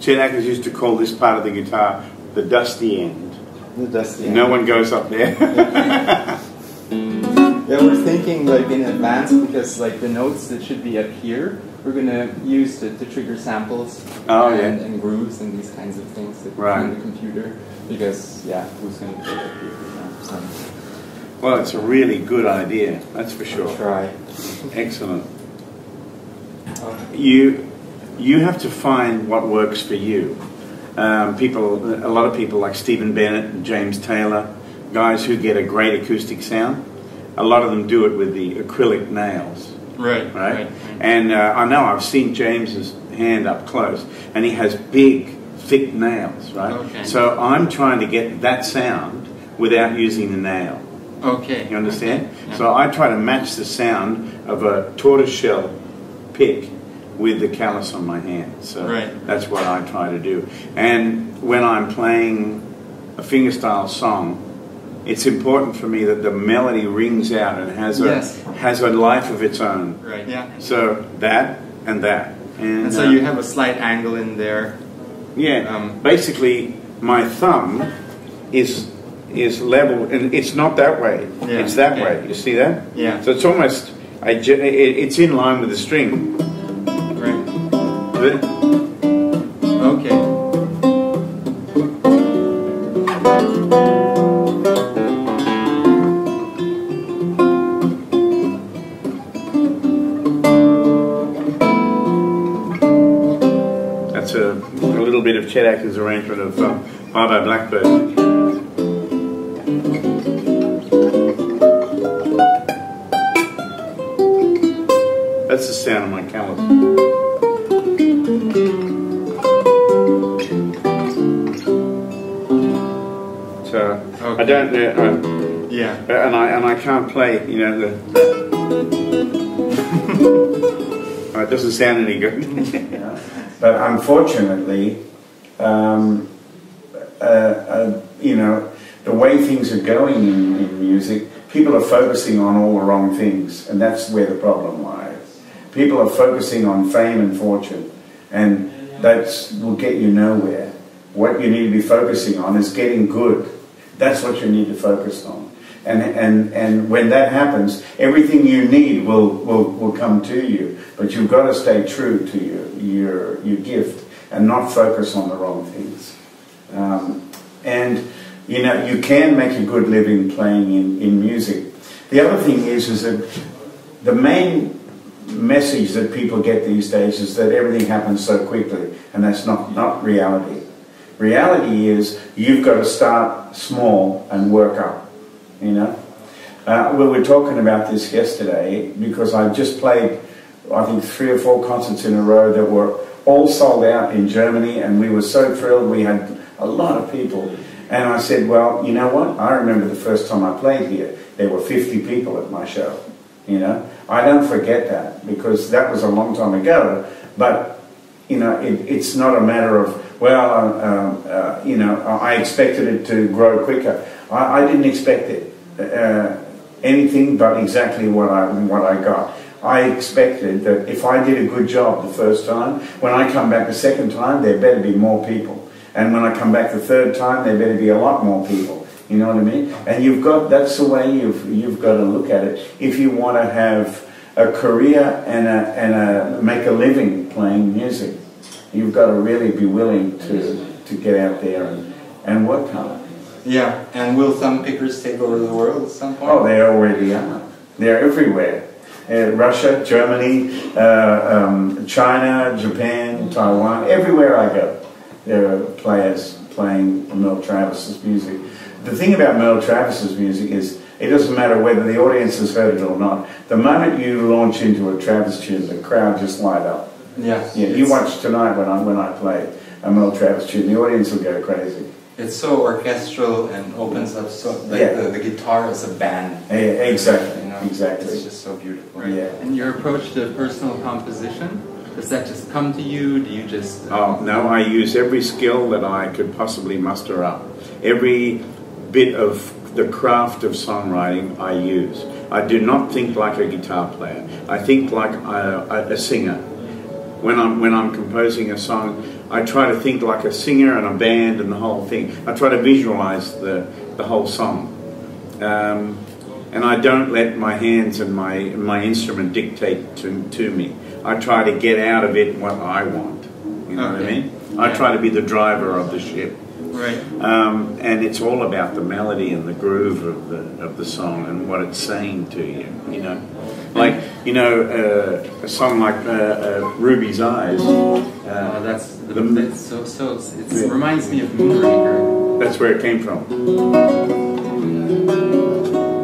Chet Atkins used to call this part of the guitar the dusty end. The dusty. End. No one goes up there. Yeah, we're thinking like in advance because like the notes that should be up here, we're gonna use to, to trigger samples Oh, and, yeah. and grooves and these kinds of things that Right. on the computer. Because yeah, who's gonna play up here? So well, it's a really good idea, that's for I'll sure. try. Excellent. You, you have to find what works for you. Um, people, a lot of people like Stephen Bennett and James Taylor, guys who get a great acoustic sound. A lot of them do it with the acrylic nails. right, right? And uh, I know I've seen James's hand up close, and he has big, thick nails, right? Okay. So I'm trying to get that sound without using the nail. Okay. You understand? So I try to match the sound of a tortoiseshell pick with the callus on my hand. So Right. that's what I try to do. And when I'm playing a fingerstyle song, it's important for me that the melody rings out and has a Yes. has a life of its own. Right. Yeah. So that and that. And, And so uh, you have a slight angle in there. yeah. um, basically, my thumb is is level, and it's not that way. Yeah, It's that okay. way. You see that? Yeah. So it's almost. I, it, it's in line with the string. Okay. That's a, a little bit of Chet Atkins' arrangement of um, Bye Bye Blackbird. That's the sound of my callus. Don't know, Yeah. And I and I can't play. You know the. Oh, it doesn't sound any good. but unfortunately, um, uh, uh, you know, the way things are going in, in music, people are focusing on all the wrong things, and that's where the problem lies. People are focusing on fame and fortune, and that will get you nowhere. What you need to be focusing on is getting good. That's what you need to focus on. And, and, and when that happens, everything you need will, will, will come to you. But you've got to stay true to your, your, your gift and not focus on the wrong things. Um, and you know, you can make a good living playing in, in music. The other thing is, is that the main message that people get these days is that everything happens so quickly, and that's not, not reality. Reality is you've got to start small and work up, you know. Uh, we were talking about this yesterday because I just played, I think, three or four concerts in a row that were all sold out in Germany, and we were so thrilled. We had a lot of people. And I said, Well, you know what? I remember the first time I played here, there were 50 people at my show. You know, I don't forget that because that was a long time ago. But you know, it, it's not a matter of well, uh, um, uh, you know, I expected it to grow quicker. I, I didn't expect it uh, anything but exactly what I what I got. I expected that if I did a good job the first time, when I come back the second time, there better be more people, and when I come back the third time, there better be a lot more people. You know what I mean? And you've got that's the way you've you've got to look at it if you want to have a career and a and a make a living playing music. You've got to really be willing to to get out there and, and work hard. Yeah. And will thumb pickers take over the world at some point? Oh, they already are. They're everywhere. Uh, Russia, Germany, uh, um, China, Japan, Taiwan, everywhere I go, there are players playing Merle Travis's music. The thing about Merle Travis's music is it doesn't matter whether the audience has heard it or not. The moment you launch into a Travis tune, the crowd just light up. Yeah. Yeah, you watch tonight when I when I play a Merle Travis tune, the audience will go crazy. It's so orchestral and opens up so like Yeah. the, the guitar is a band. Eh, Exactly, You know, exactly. It's just so beautiful. Yeah. And your approach to personal composition, does that just come to you? Do you just Oh, no, I use every skill that I could possibly muster up. Every bit of the craft of songwriting I use. I do not think like a guitar player. I think like a, a singer. When I'm when I'm composing a song, I try to think like a singer and a band and the whole thing. I try to visualize the the whole song. Um, and I don't let my hands and my my instrument dictate to, to me. I try to get out of it what I want. You know okay. what I mean? I try to be the driver of the ship. Right. Um, and it's all about the melody and the groove of the of the song and what it's saying to you. You know, like you know uh, a song like uh, uh, Ruby's Eyes. oh, that's the, that's so so. It yeah. reminds me of Moonraker. That's where it came from.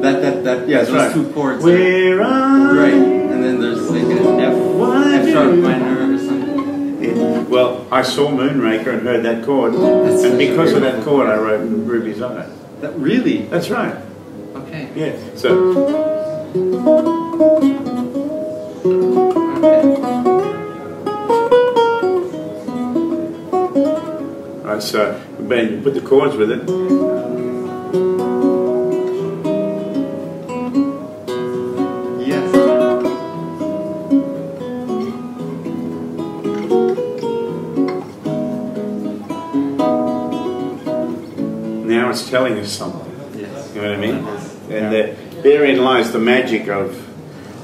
That that that yeah, that's those right. two chords. We're on. Right, and then there's like an F, F sharp minor or something. Well, I saw Moonraker and heard that chord, oh, That's and because of that chord, I wrote Ruby's Eye. That really? That's right. Okay. Yeah. So. Okay. Right. So, Ben, you put the chords with it. Telling us something. Yes. You know what I mean? And that therein lies the magic of,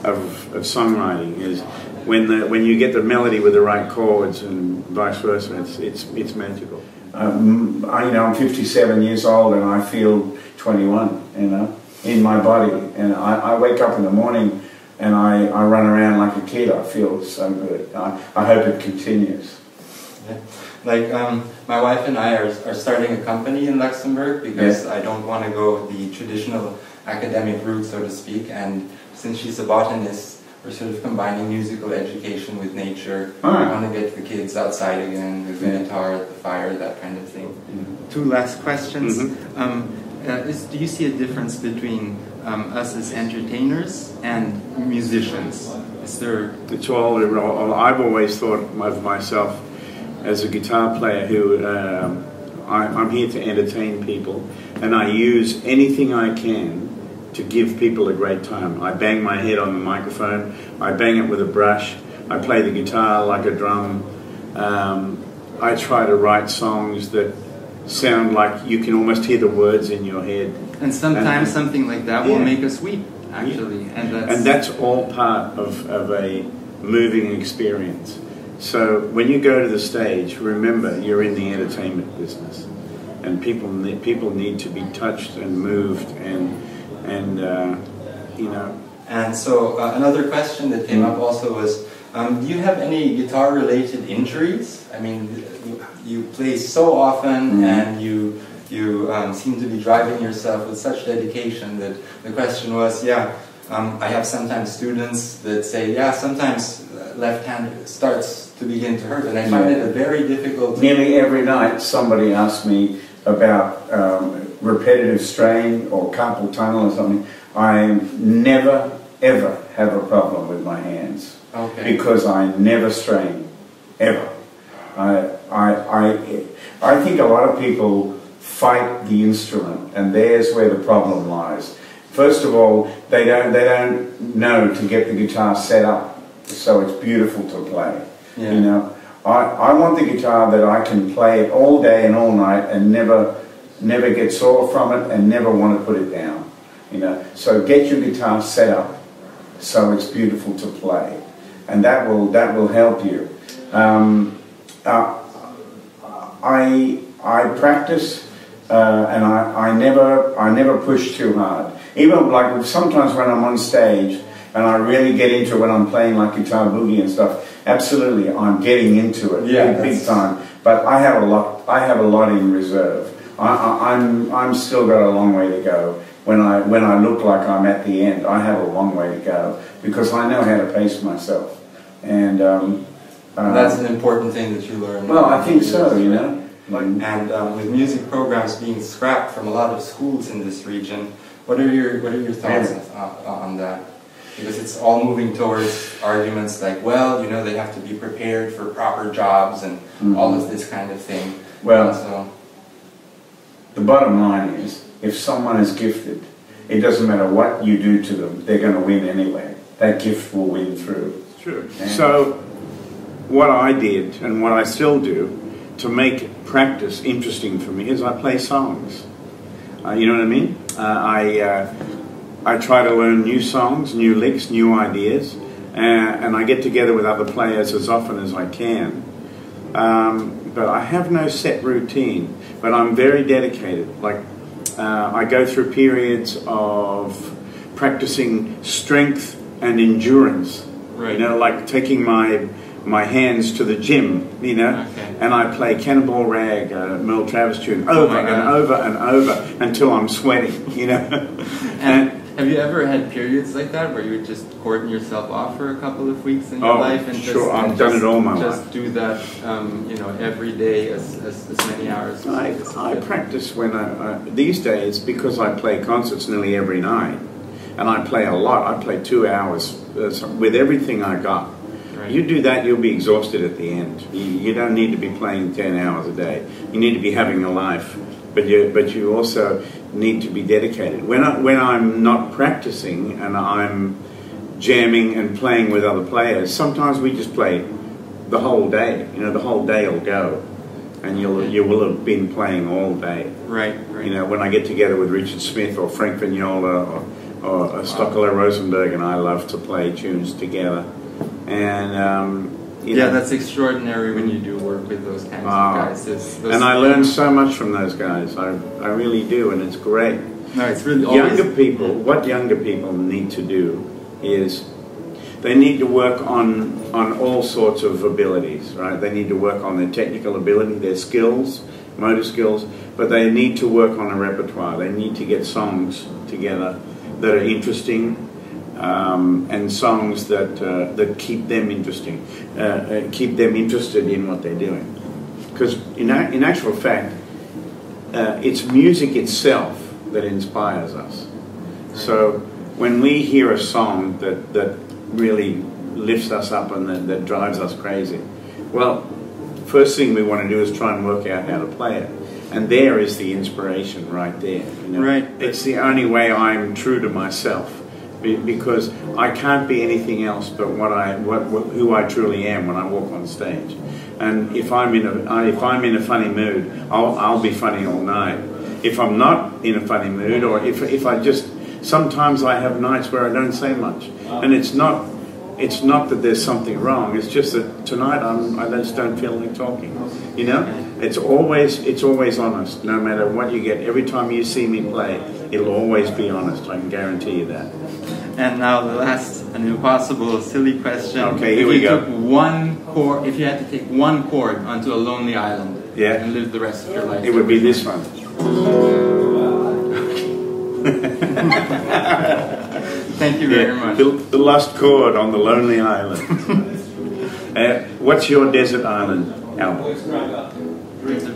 of, of songwriting is when the when you get the melody with the right chords and vice versa, it's it's it's magical. Um, I, you know, I'm 57 years old and I feel 21. You know, in my body, and I, I wake up in the morning and I, I run around like a kid. I feel so good. I, I hope it continues. Yeah. Like um, my wife and I are, are starting a company in Luxembourg because yeah. I don't want to go the traditional academic route, so to speak. And since she's a botanist, we're sort of combining musical education with nature. Right. I want to get the kids outside again with the guitar at the fire, that kind of thing. Mm-hmm. Two last questions. Mm-hmm. Um, uh, is, do you see a difference between um, us as entertainers and musicians? Is there? It's all. I've always thought of myself as a guitar player who um, I, I'm here to entertain people, and I use anything I can to give people a great time. I bang my head on the microphone, I bang it with a brush, I play the guitar like a drum. Um, I try to write songs that sound like you can almost hear the words in your head. And sometimes and, something like that yeah. will make us weep, actually. Yeah. And, that's and that's all part of, of a moving experience. So when you go to the stage, remember you're in the entertainment business, and people need, people need to be touched and moved and and uh, you know. And so uh, another question that came up also was, um, do you have any guitar-related injuries? I mean, you, play so often, mm-hmm. and you you um, seem to be driving yourself with such dedication that the question was, yeah. Um, I have sometimes students that say, yeah, sometimes left hand starts to begin to hurt, and I find it a very difficult. Nearly every night, somebody asks me about um, repetitive strain or carpal tunnel or something. I never ever have a problem with my hands okay. because I never strain ever. I, I, I, I think a lot of people fight the instrument, and there's where the problem lies. First of all, they don't, they don't know to get the guitar set up so it's beautiful to play. Yeah. You know, I, I want the guitar that I can play it all day and all night and never never get sore from it and never want to put it down. You know, so get your guitar set up so it's beautiful to play, and that will that will help you. Um, uh, I I practice. Uh, and I, I never I never push too hard. Even like sometimes when I'm on stage, and I really get into when I'm playing like guitar boogie and stuff. Absolutely, I'm getting into it yeah, big, big time. But I have a lot. I have a lot in reserve. I, am I'm, I'm still got a long way to go. When I when I look like I'm at the end, I have a long way to go because I know how to pace myself. And um, uh, that's an important thing that you learn. Well, I think so. You know. Like, and um, with music programs being scrapped from a lot of schools in this region, what are your what are your thoughts on, on that? Because it's all moving towards arguments like, well, you know, they have to be prepared for proper jobs and mm -hmm. all of this kind of thing. Well, so, the bottom line is if someone is gifted, it doesn't matter what you do to them, they're going to win anyway. That gift will win through. True. Yeah. So, what I did and what I still do to make practice interesting for me is I play songs. Uh, you know what I mean? Uh, I uh, I try to learn new songs, new licks, new ideas, and, and I get together with other players as often as I can. Um, but I have no set routine. But I'm very dedicated. Like uh, I go through periods of practicing strength and endurance. Right. You know, like taking my my hands to the gym, you know, Okay. and I play Cannonball Rag, uh, Merle Travis tune, over Oh and over and over until I'm sweating, you know. And have you ever had periods like that where you would just cordon yourself off for a couple of weeks in your Oh, life and just, I've done just- it all my just life. do that, um, you know, every day as, as, as many hours? I, as I practice when I, I, these days because I play concerts nearly every night, and I play a lot. I play two hours uh, with everything I got. Right. You do that, you'll be exhausted at the end. You, you don't need to be playing ten hours a day. You need to be having a life, but you but you also need to be dedicated. When I, when I'm not practicing and I'm jamming and playing with other players, sometimes we just play the whole day. You know, the whole day will go, and you'll you will have been playing all day. Right, right. You know, when I get together with Richard Smith or Frank Vignola or, or Stochelo Rosenberg, and I love to play tunes together. And um, you yeah, know, that's extraordinary when you do work with those kinds Ah. of guys. It's, and I learn so much from those guys. I, I really do, and it's great. No, it's really always, Younger people, what younger people need to do is they need to work on on all sorts of abilities, right? They need to work on their technical ability, their skills, motor skills, but they need to work on a repertoire. They need to get songs together that are interesting. Um, and songs that uh, that keep them interesting, uh, uh, keep them interested in what they're doing. Because in, a- in actual fact, uh, it's music itself that inspires us. So when we hear a song that, that really lifts us up and that, that drives us crazy, well, first thing we want to do is try and work out how to play it. And there is the inspiration right there. You know? Right. It's the only way I'm true to myself. Be- Because I can't be anything else but what I, what, what, who I truly am when I walk on stage. And if I'm in a, I- if I'm in a funny mood, I'll, I'll be funny all night. If I'm not in a funny mood, or if, if I just, sometimes I have nights where I don't say much, and it's not, it's not that there's something wrong. It's just that tonight I'm, I just don't feel like talking. You know, it's always, it's always honest. No matter what you get, every time you see me play, it'll always be honest. I can guarantee you that. And now the last, an impossible, silly question. Okay, if we you go. Took one chord, if you had to take one chord onto a lonely island Yeah. and live the rest of your life, It would be this one. Thank you very Yeah, much. the, the lost chord on the lonely island. uh, what's your desert island album?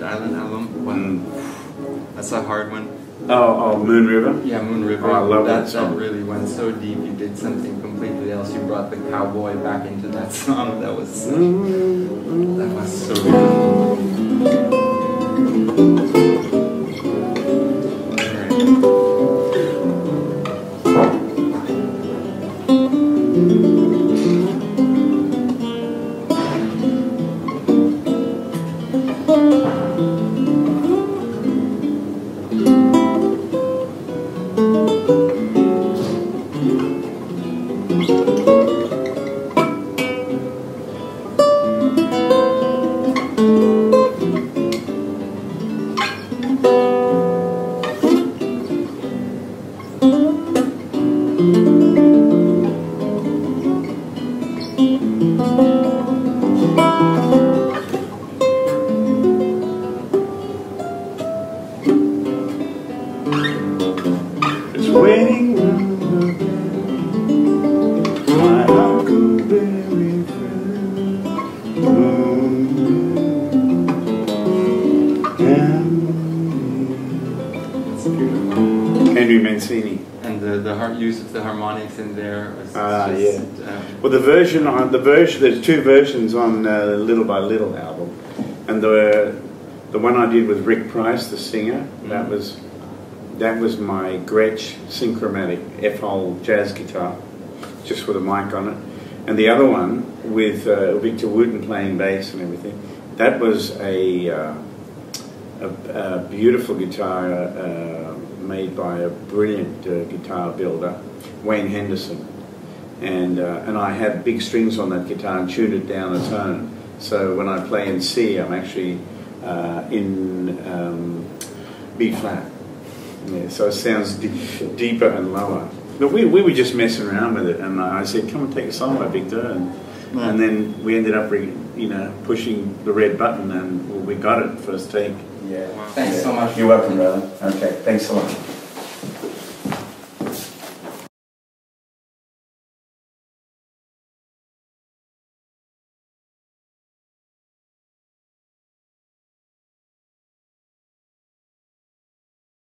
Island album. Wow. Mm. That's a hard one. Oh, oh, Moon River. Yeah, Moon River. Oh, I love that that song. really went so deep. You did something completely else. You brought the cowboy back into that song. That was so, that was so beautiful. It's waiting round the bend. My huckleberry friend. Moon River. It's beautiful. Henry Mancini. And the, the har- use of the harmonics in there was Ah, just, um, Well, the version on the version there's two versions on uh, Little by Little album, and the the one I did with Rick Price, the singer, that was that was my Gretsch Synchromatic F-hole jazz guitar, just with a mic on it. And the other one with uh, Victor Wooten playing bass and everything, that was a, uh, a, a, beautiful guitar uh, made by a brilliant uh, guitar builder, Wayne Henderson. And, uh, and I had big strings on that guitar and tuned it down a tone. So when I play in C, I'm actually uh, in um, B flat. Yeah, so it sounds d- deeper and lower. But we, we were just messing around with it, and I said, "Come and take a song by Victor," and Yeah. and then we ended up, re, you know, pushing the red button, and well, we got it first take. Yeah. Thanks so much. You're welcome, brother. Okay, thanks so lot.